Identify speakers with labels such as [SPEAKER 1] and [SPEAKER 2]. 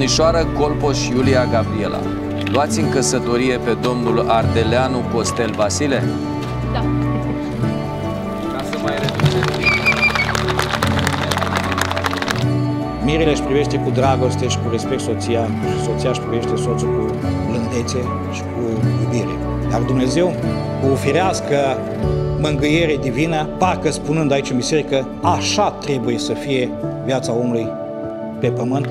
[SPEAKER 1] domnișoară Colpoș Iulia Gabriela luați în căsătorie pe domnul Ardeleanu Costel Vasile?
[SPEAKER 2] Da.
[SPEAKER 1] Ca să mai reducem
[SPEAKER 3] Mirele își privește cu dragoste și cu respect soția și soția își privește soțul cu blândețe și cu iubire. Dar Dumnezeu, cu o firească mângâiere divină, parcă spunând aici în biserică, așa trebuie să fie viața omului pe pământ